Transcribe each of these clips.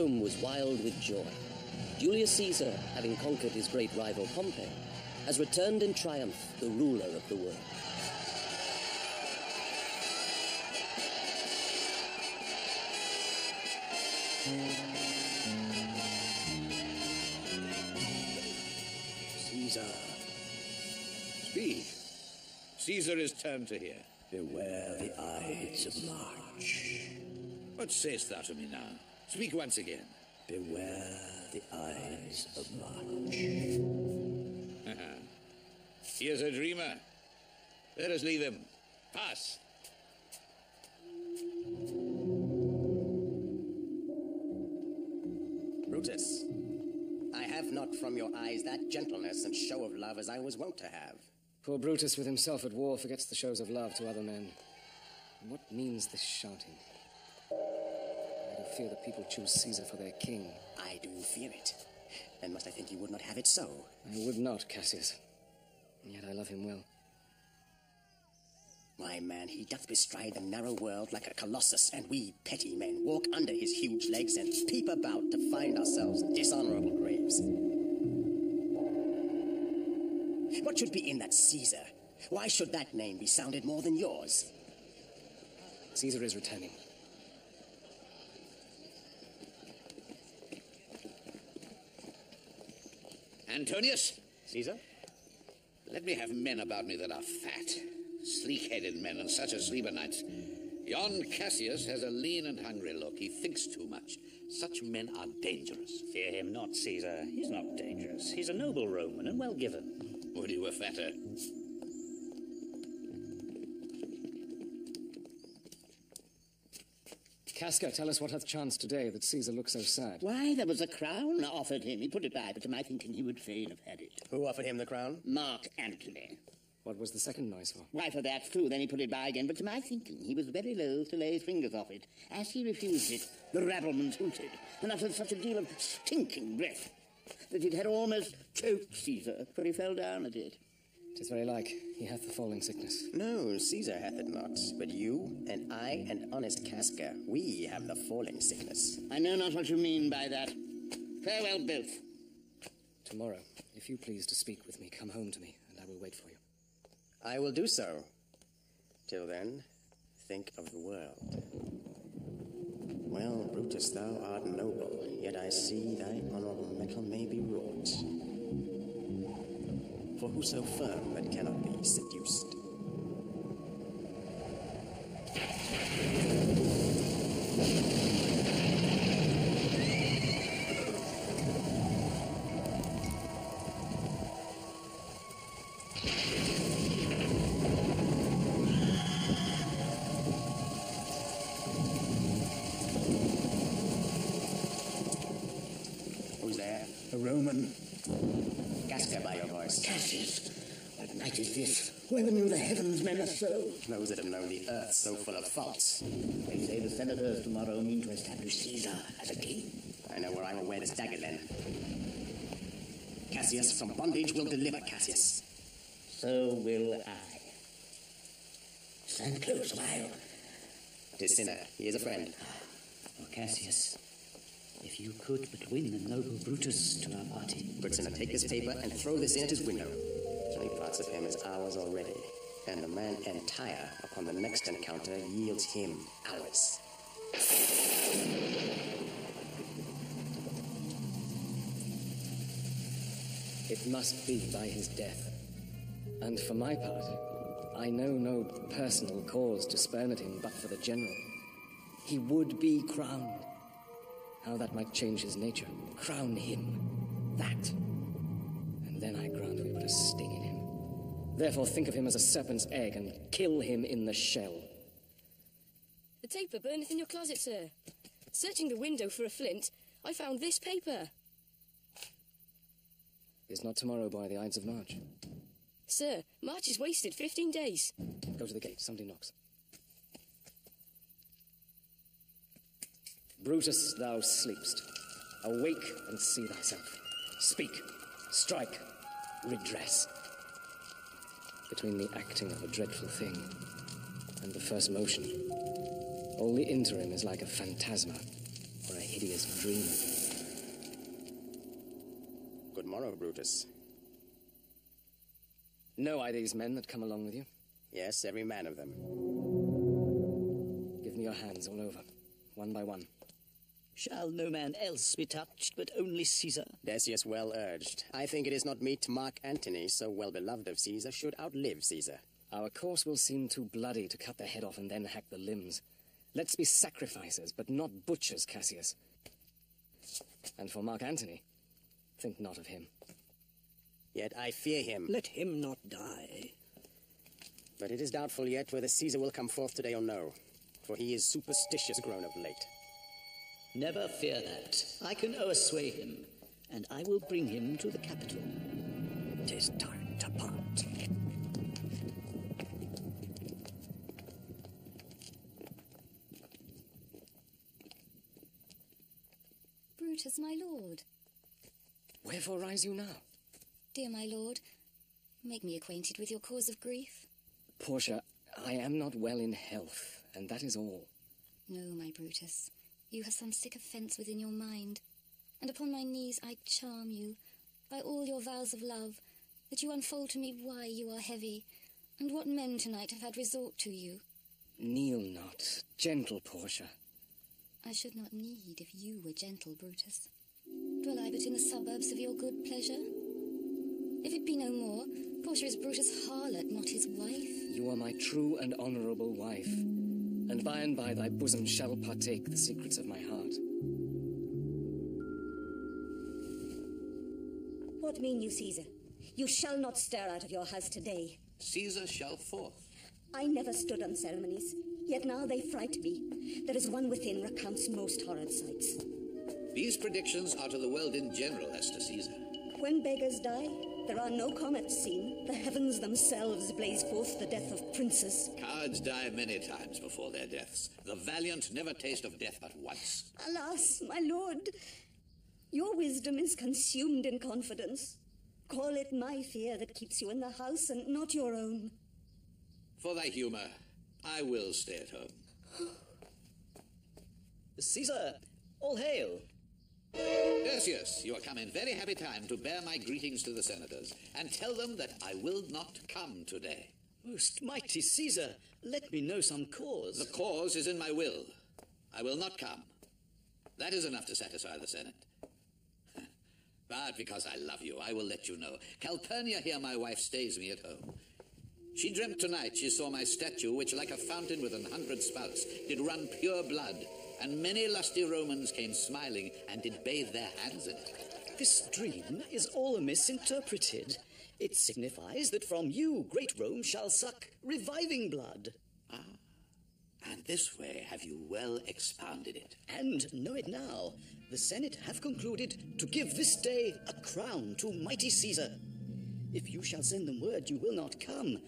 Rome was wild with joy. Julius Caesar, having conquered his great rival Pompey, has returned in triumph the ruler of the world. Caesar. Speak. Caesar is turned to hear. Beware the Ides of March. What sayest thou to me now? Speak once again. Beware the Ides of March. he is a dreamer. Let us leave him. Pass. Brutus, I have not from your eyes that gentleness and show of love as I was wont to have. Poor Brutus, with himself at war, forgets the shows of love to other men. What means this shouting? I fear that people choose Caesar for their king. I do fear it. And must I think you would not have it so? I would not, Cassius. And yet I love him well. My man, he doth bestride the narrow world like a colossus, and we petty men walk under his huge legs and peep about to find ourselves dishonorable graves. What should be in that Caesar? Why should that name be sounded more than yours? Caesar is returning. Antonius, Caesar? let me have men about me that are fat, sleek headed men, and such as nights. Yon Cassius has a lean and hungry look. He thinks too much. Such men are dangerous. Fear him not, Caesar. He's not dangerous. He's a noble Roman and well given. Would he were fatter. Casca, tell us what hath chanced today that Caesar looks so sad. Why, there was a crown offered him. He put it by, but to my thinking he would fain have had it. Who offered him the crown? Mark Antony. What was the second noise for? Why, for that too. Then he put it by again, but to my thinking he was very loath to lay his fingers off it. As he refused it, the rabbleman hooted and uttered such a deal of stinking breath that it had almost choked Caesar, for he fell down at it. Tis very like. He hath the falling sickness. No, Caesar hath it not. But you and I and honest Casca, we have the falling sickness. I know not what you mean by that. Farewell, both. Tomorrow, if you please to speak with me, come home to me, and I will wait for you. I will do so. Till then, think of the world. Well, Brutus, thou art noble, yet I see thy honorable mettle may be wrought. For who so firm that cannot be seduced? Is this? Whoever knew the heavens men are so? Those that have known the earth so full of faults. They say the senators tomorrow mean to establish Caesar as a king. I know where I will wear this dagger then. Cassius from bondage will deliver Cassius. So will I. Stand close while. Tis Cinna. He is a friend. Oh, Cassius, if you could but win the noble Brutus to our party. Good Cinna, take this paper and throw this in at his window. Parts of him is ours already. And the man entire upon the next encounter yields him ours. It must be by his death. And for my part, I know no personal cause to spurn at him but for the general. He would be crowned. How that might change his nature. Crown him. That. And then I grant we put a sting in him. Therefore think of him as a serpent's egg and kill him in the shell. The taper burneth in your closet, sir. Searching the window for a flint, I found this paper. Is not tomorrow, boy, the Ides of March? Sir, March is wasted fifteen days. Go to the gate. Somebody knocks. Brutus, thou sleepst. Awake and see thyself. Speak, strike, redress. Between the acting of a dreadful thing and the first motion, all the interim is like a phantasma or a hideous dream. Good morrow, Brutus. Know I these men that come along with you? Yes, every man of them. Give me your hands all over, one by one. Shall no man else be touched but only Caesar? Decius well urged. I think it is not meet Mark Antony, so well beloved of Caesar, should outlive Caesar. Our course will seem too bloody to cut the head off and then hack the limbs. Let's be sacrificers, but not butchers, Cassius. And for Mark Antony, think not of him. Yet I fear him. Let him not die. But it is doubtful yet whether Caesar will come forth today or no, for he is superstitious grown of late. Never fear that. I can o'ersway him, and I will bring him to the Capitol. Tis time to part. Brutus, my lord. Wherefore rise you now? Dear my lord, make me acquainted with your cause of grief. Portia, I am not well in health, and that is all. No, my Brutus, you have some sick offence within your mind, and upon my knees I charm you, by all your vows of love, that you unfold to me why you are heavy, and what men tonight have had resort to you. Kneel not, gentle Portia. I should not need if you were gentle, Brutus. Dwell I but in the suburbs of your good pleasure? If it be no more, Portia is Brutus' harlot, not his wife. You are my true and honourable wife, and by and by thy bosom shall partake the secrets of my heart. What mean you, Caesar? You shall not stir out of your house today. Caesar shall forth. I never stood on ceremonies, yet now they fright me. There is one within recounts most horrid sights. These predictions are to the world in general as to Caesar. When beggars die, there are no comets seen. The heavens themselves blaze forth the death of princes. Cowards die many times before their deaths. The valiant never taste of death but once. Alas, my lord, your wisdom is consumed in confidence. Call it my fear that keeps you in the house and not your own. For thy humour, I will stay at home. Caesar, all hail. Decius, you are come in very happy time to bear my greetings to the senators, and tell them that I will not come today. Most mighty Caesar, let me know some cause. The cause is in my will. I will not come. That is enough to satisfy the Senate. but because I love you, I will let you know. Calpurnia here, my wife, stays me at home. She dreamt tonight she saw my statue, which, like a fountain with an hundred spouts, did run pure blood, and many lusty Romans came smiling and did bathe their hands in it. This dream is all misinterpreted. It signifies that from you great Rome shall suck reviving blood. Ah, and this way have you well expounded it. And know it now, the Senate have concluded to give this day a crown to mighty Caesar. If you shall send them word you will not come,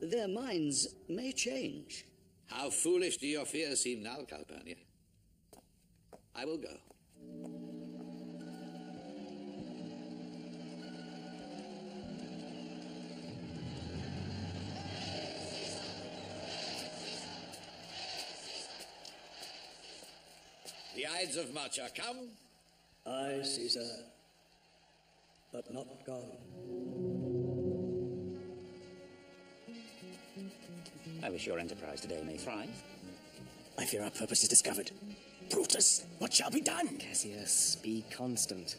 their minds may change. How foolish do your fears seem now, Calpurnia? I will go. The Ides of March are come. Aye, Caesar, but not gone. I wish your enterprise today may thrive. I fear our purpose is discovered. Brutus, what shall be done? Cassius, be constant.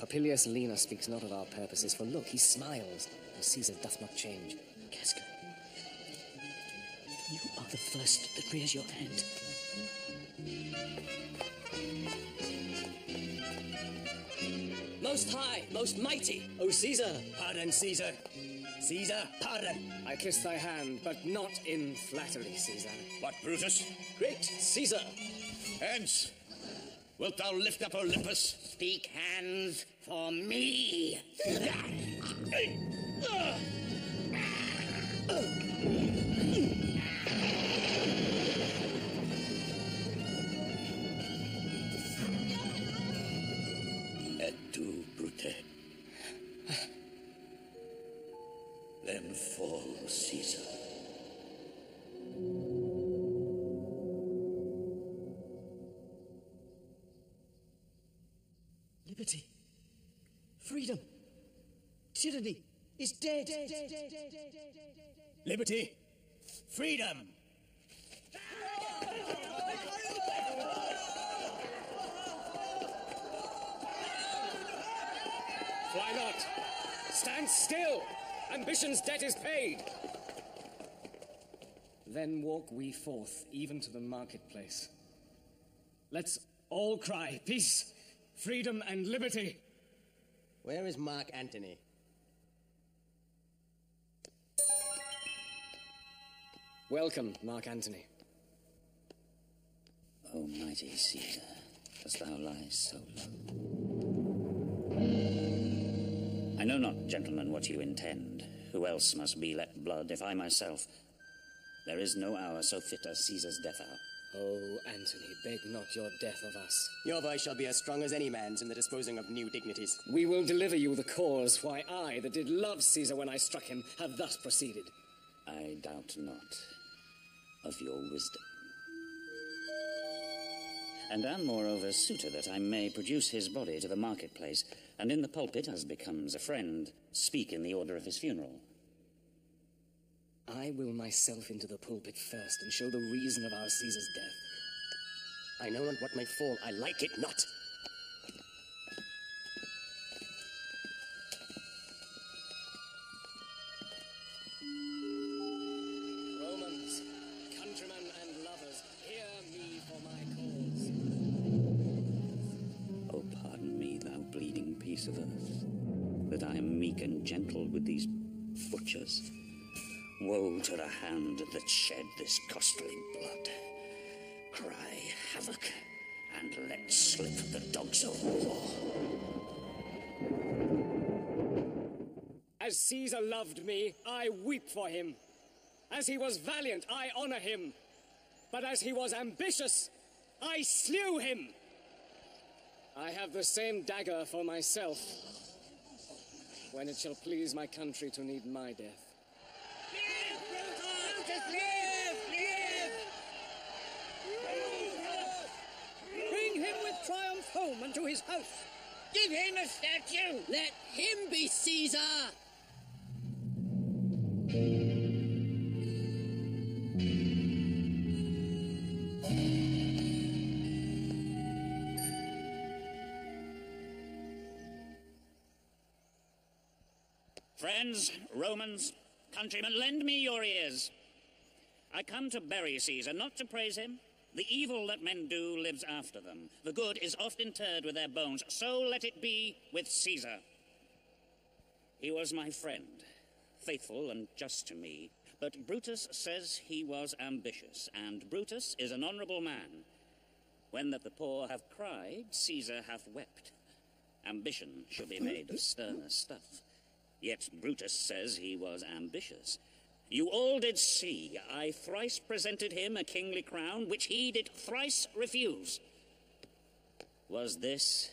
Popilius Lena speaks not of our purposes, for look, he smiles, and Caesar doth not change. Casca, you are the first that rears your hand. Most high, most mighty, O Caesar! Pardon, Caesar. Caesar, pardon. I kiss thy hand, but not in flattery, Caesar. What, Brutus? Great Caesar! Hence! Wilt thou lift up Olympus? Speak hands for me. Ah! Freedom. Tyranny is dead. Liberty, freedom. Why not? Stand still! Ambition's debt is paid! Then walk we forth, even to the marketplace. Let's all cry peace, freedom, and liberty. Where is Mark Antony? Welcome, Mark Antony. O mighty Caesar, dost thou lie so low? I know not, gentlemen, what you intend. Who else must be let blood if I myself? There is no hour so fit as Caesar's death hour. Oh, Antony, beg not your death of us. Your voice shall be as strong as any man's in the disposing of new dignities. We will deliver you the cause why I, that did love Caesar when I struck him, have thus proceeded. I doubt not of your wisdom. And am moreover suitor that I may produce his body to the marketplace, and in the pulpit, as becomes a friend, speak in the order of his funeral. I will myself into the pulpit first and show the reason of our Caesar's death. I know not what may fall, I like it not. Woe to the hand that shed this costly blood. Cry havoc, and let slip the dogs of war. As Caesar loved me, I weep for him. As he was valiant, I honor him. But as he was ambitious, I slew him. I have the same dagger for myself. When it shall please my country to need my death. Bring him with triumph home unto his house. Give him a statue. Let him be Caesar! Friends, Romans, countrymen, lend me your ears. I come to bury Caesar, not to praise him. The evil that men do lives after them. The good is oft interred with their bones. So let it be with Caesar. He was my friend, faithful and just to me. But Brutus says he was ambitious, and Brutus is an honorable man. When that the poor have cried, Caesar hath wept. Ambition should be made of sterner stuff. Yet Brutus says he was ambitious. You all did see, I thrice presented him a kingly crown, which he did thrice refuse. Was this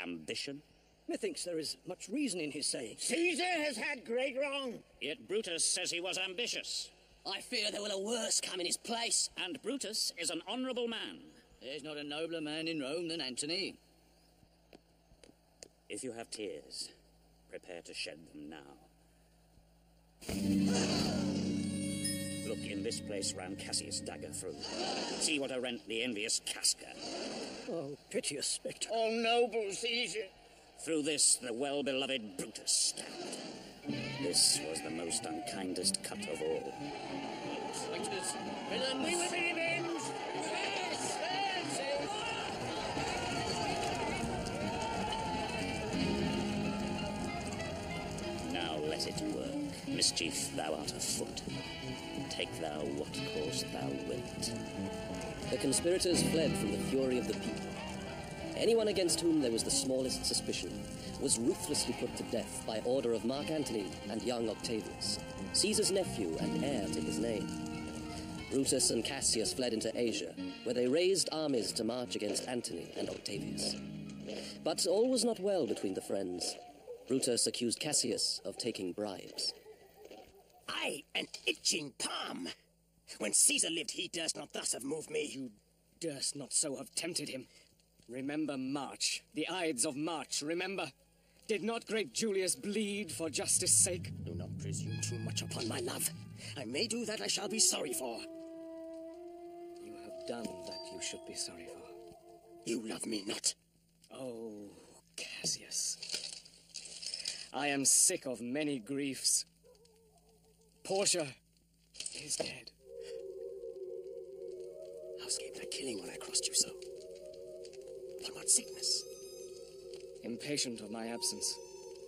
ambition? Methinks there is much reason in his saying. Caesar has had great wrong. Yet Brutus says he was ambitious. I fear there will a worse come in his place. And Brutus is an honourable man. There's not a nobler man in Rome than Antony. If you have tears, prepare to shed them now. Look, in this place ran Cassius' dagger through. See what a rent the envious Casca. Oh, piteous spectre. Oh, noble Caesar. Through this the well-beloved Brutus stabbed. This was the most unkindest cut of all. Traitors, villains. We will be Mischief, thou art afoot. Take thou what course thou wilt. The conspirators fled from the fury of the people. Anyone against whom there was the smallest suspicion was ruthlessly put to death by order of Mark Antony and young Octavius, Caesar's nephew and heir to his name. Brutus and Cassius fled into Asia, where they raised armies to march against Antony and Octavius. But all was not well between the friends. Brutus accused Cassius of taking bribes. I, an itching palm. When Caesar lived, he durst not thus have moved me. You durst not so have tempted him. Remember March, the Ides of March, remember. Did not great Julius bleed for justice' sake? Do not presume too much upon my love. I may do that I shall be sorry for. You have done that you should be sorry for. You love me not. Oh, Cassius. I am sick of many griefs. Portia is dead. How escaped I killing when I crossed you so? Upon what sickness? Impatient of my absence,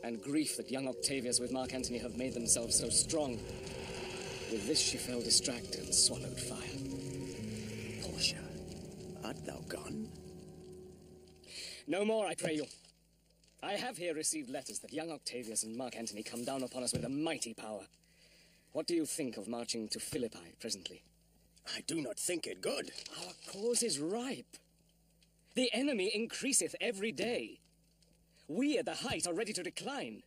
and grief that young Octavius with Mark Antony have made themselves so strong. With this she fell distracted and swallowed fire. Portia, art thou gone? No more, I pray you. I have here received letters that young Octavius and Mark Antony come down upon us with a mighty power. What do you think of marching to Philippi presently? I do not think it good. Our cause is ripe. The enemy increaseth every day. We at the height are ready to decline.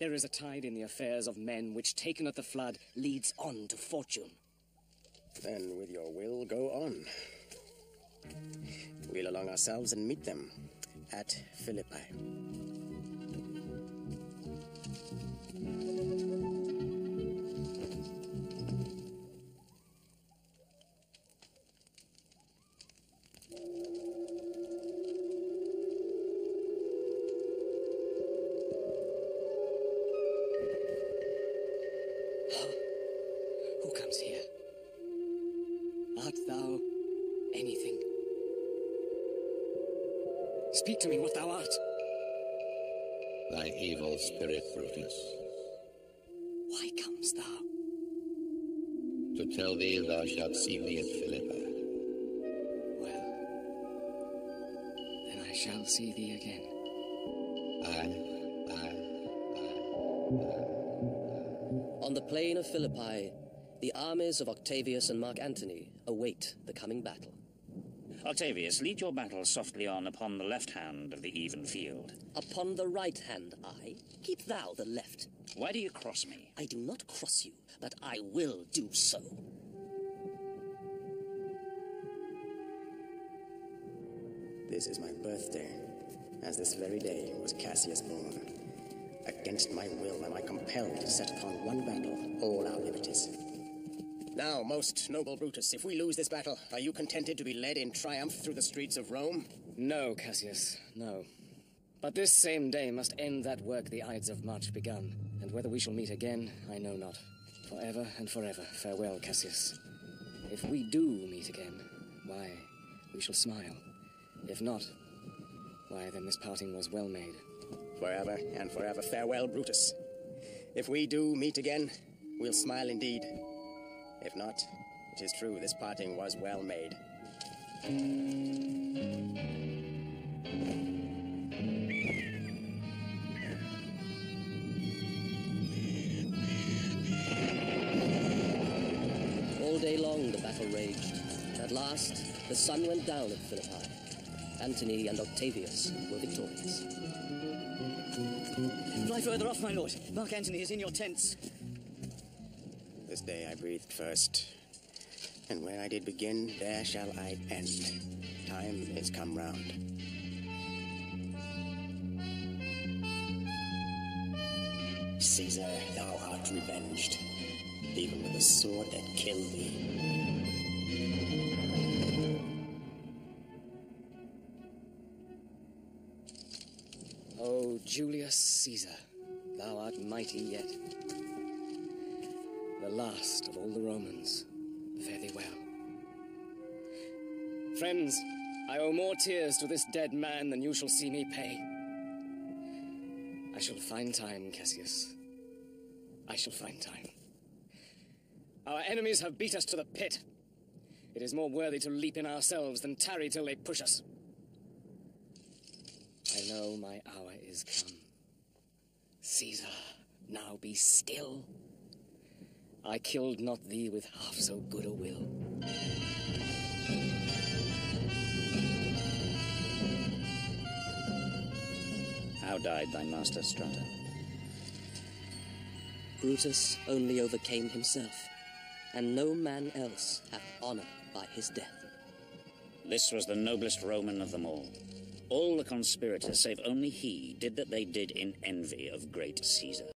There is a tide in the affairs of men which, taken at the flood, leads on to fortune. Then, with your will, go on. We'll along ourselves and meet them at Philippi. Speak to me what thou art. Thy evil spirit, Brutus, Why comes thou? to tell thee thou shalt see me at Philippi. Well, then I shall see thee again. I, I, On the plain of Philippi, the armies of Octavius and Mark Antony await the coming battle. Octavius, lead your battle softly on upon the left hand of the even field. Upon the right hand, I. Keep thou the left. Why do you cross me? I do not cross you, but I will do so. This is my birthday, as this very day was Cassius born. Against my will am I compelled to set upon one battle all our liberties. Now, most noble Brutus, if we lose this battle, are you contented to be led in triumph through the streets of Rome? No, Cassius, no. But this same day must end that work the Ides of March begun, and whether we shall meet again, I know not. Forever and forever, farewell, Cassius. If we do meet again, why, we shall smile. If not, why, then this parting was well made. Forever and forever, farewell, Brutus. If we do meet again, we'll smile indeed. If not, it is true this parting was well made. All day long the battle raged. At last, the sun went down at Philippi. Antony and Octavius were victorious. Fly further off, my lord. Mark Antony is in your tents. This day I breathed first, and where I did begin, there shall I end. Time is come round. Caesar, thou art revenged, even with the sword that killed thee. O Julius Caesar, thou art mighty yet. The last of all the Romans, fare thee well. Friends, I owe more tears to this dead man than you shall see me pay. I shall find time, Cassius. I shall find time. Our enemies have beat us to the pit. It is more worthy to leap in ourselves than tarry till they push us. I know my hour is come. Caesar, now be still. I killed not thee with half so good a will. How died thy master Strato? Brutus only overcame himself, and no man else hath honor by his death. This was the noblest Roman of them all. All the conspirators, save only he, did that they did in envy of great Caesar.